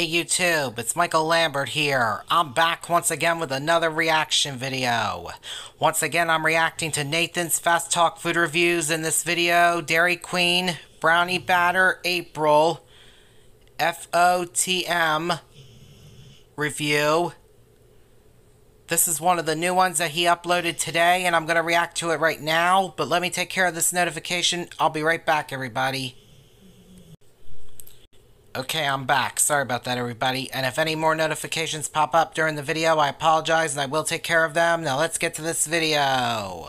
Hey YouTube, it's Michael Lambert here. I'm back once again with another reaction video. Once again, I'm reacting to Nathan's Fast Talk Food Reviews in this video. Dairy Queen, Brownie Batter, April, FOTM review. This is one of the new ones that he uploaded today, and I'm going to react to it right now. But let me take care of this notification. I'll be right back, everybody. Okay, I'm back. Sorry about that, everybody. And if any more notifications pop up during the video, I apologize and I will take care of them. Now let's get to this video.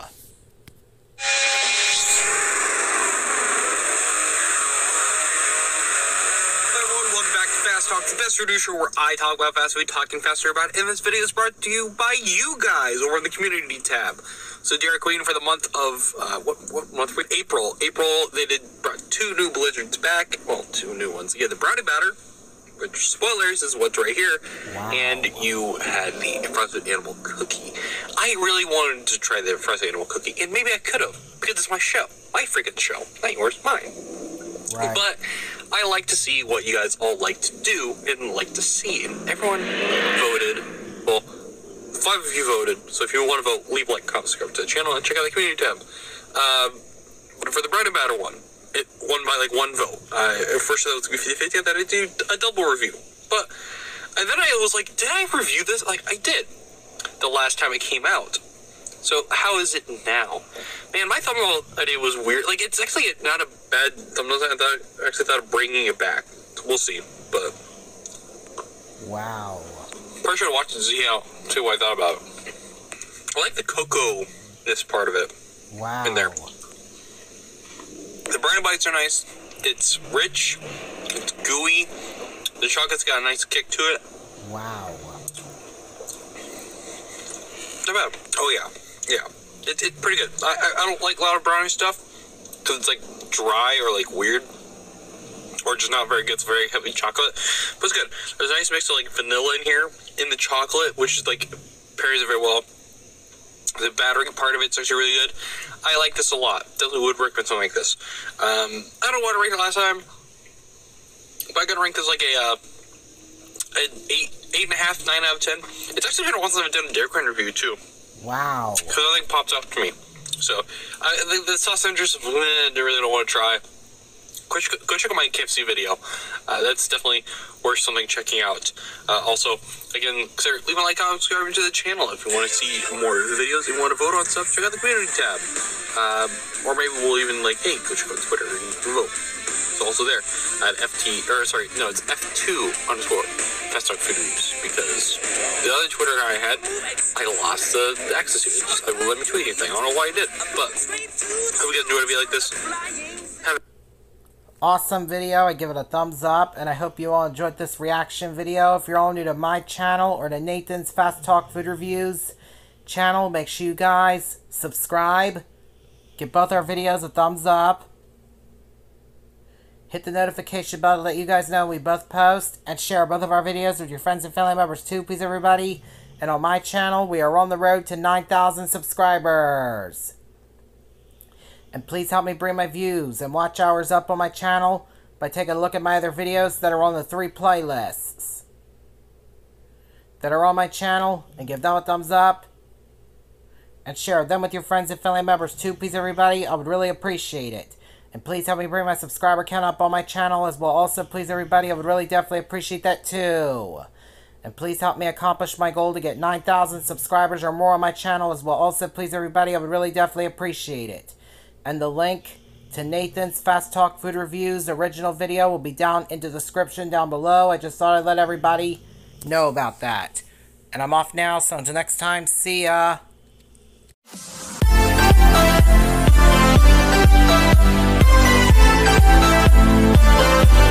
Fast Talk, the best food show where I talk about fast food, talking faster about it. And this video is brought to you by you guys over in the community tab. So Dairy Queen for the month of uh, what, what month? Wait, April. April they did brought two new blizzards back. Well, two new ones. Yeah, the brownie batter, which spoilers is what's right here, wow. and you had the frosted animal cookie. I really wanted to try the frosted animal cookie, and maybe I could have because it's my show, my freaking show, not yours, mine. Right. But I like to see what you guys all like to do and like to see, and everyone voted. Well five of you voted, so if you want to vote, leave like, comment, subscribe to the channel, and check out the community tab. Um, but for the Bread and Batter one, it won by like one vote. Uh, first, it was 50 50, I thought I'd do a double review. But, and then I was like, did I review this? Like, I did the last time it came out. So, how is it now? Man, my thumbnail idea was weird. Like, it's actually not a bad thumbnail. I thought, actually thought of bringing it back. We'll see, but. Wow. Probably should watched it see how see what I thought about it. I like the cocoa this part of it. Wow. In there. The brownie bites are nice. It's rich. It's gooey. The chocolate's got a nice kick to it. Wow. Not bad. Oh yeah, yeah. It, it's pretty good. I, I, don't like a lot of brownie stuff because it's like dry or like weird or just not very good. It's very heavy chocolate, but it's good. There's a nice mix of like vanilla in here in the chocolate, which is like pairs it very well. The battering part of it's actually really good. I like this a lot. Definitely would recommend something like this. Um, I don't want to rank it last time, but I got to rank this like a uh, an eight, eight and a half, nine out of ten. It's actually been a while since I've done a Dairy Queen review too. Wow. Because nothing pops up to me. So I, the, the sausage, I really don't want to try go, go check out my KFC video. Uh, that's definitely worth something checking out. Uh, also, again, leave a like, comment, subscribe to the channel if you want to see more videos. If you want to vote on stuff, check out the community tab. Um, or maybe we'll even like, hey, go check out Twitter and vote. Also there at FT, or sorry, no, it's F2 underscore Fast Talk Food Reviews because the other Twitter I had, I lost the, the access to it. Just, I let me tweet anything. I don't know why I did, but hope you guys enjoy a video like this. Have awesome video. I give it a thumbs up, and I hope you all enjoyed this reaction video. If you're all new to my channel or to Nathan's Fast Talk Food Reviews channel, make sure you guys subscribe, give both our videos a thumbs up, hit the notification bell to let you guys know we both post, and share both of our videos with your friends and family members too, please everybody. And on my channel, we are on the road to 9,000 subscribers. And please help me bring my views and watch hours up on my channel by taking a look at my other videos that are on the three playlists that are on my channel and give them a thumbs up and share them with your friends and family members too, please everybody. I would really appreciate it. And please help me bring my subscriber count up on my channel as well. Also, please everybody, I would really definitely appreciate that too. And please help me accomplish my goal to get 9,000 subscribers or more on my channel as well. Also, please everybody, I would really definitely appreciate it and the link to Nathan's Fast Talk Food Reviews original video will be down in the description down below. I just thought I'd let everybody know about that. And I'm off now, so until next time, see ya! Música